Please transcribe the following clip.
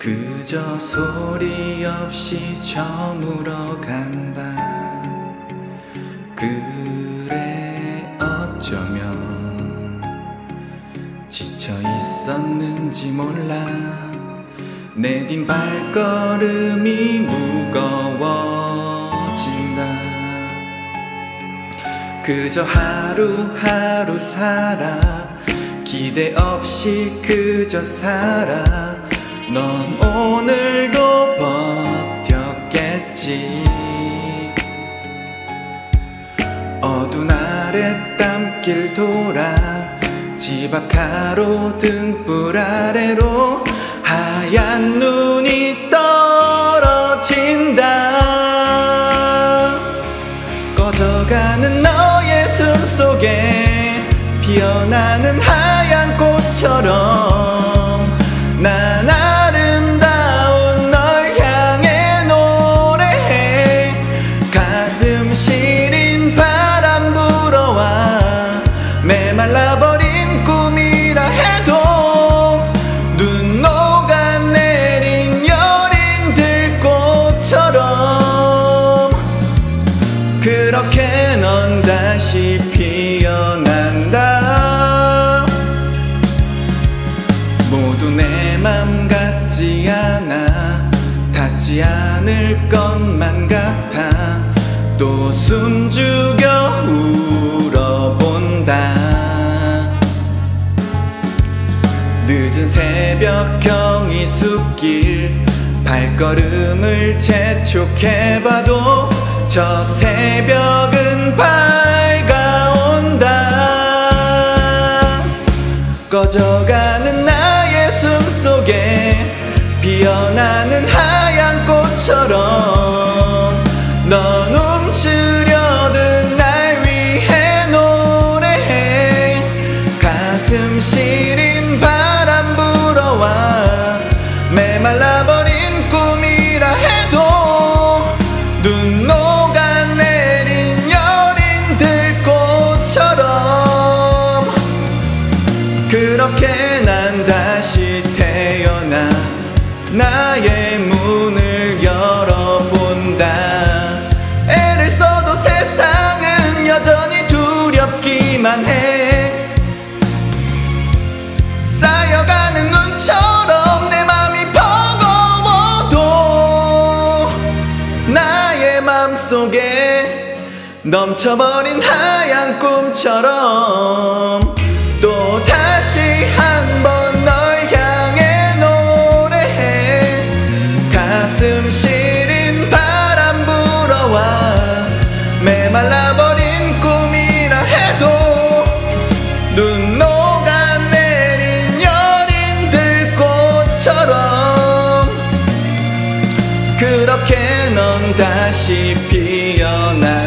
그저 소리 없이 저물어 간다. 그래 어쩌면 지쳐 있었는지 몰라. 내 딘 발걸음이 무거워진다. 그저 하루하루 살아. 기대 없이 그저 살아 넌 오늘도 버텼겠지. 어두운 아랫땀길 돌아 집 앞 가로등불 아래로 하얀 눈이 떨어진다. 꺼져가는 너의 숨 속에 피어나는 하얀 꽃처럼 피어난다. 모두 내 맘 같지 않아. 닿지 않을 것만 같아. 또 숨죽여 울어본다. 늦은 새벽 경이 숲길 발걸음을 재촉해봐도 저 새벽은 밝 꺼져가 태어나 나의 문을 열어본다. 애를 써도 세상은 여전히 두렵기만 해. 쌓여가는 눈처럼 내 맘이 버거워도 나의 맘속에 넘쳐버린 하얀 꿈처럼 그렇게 넌 다시 피어나.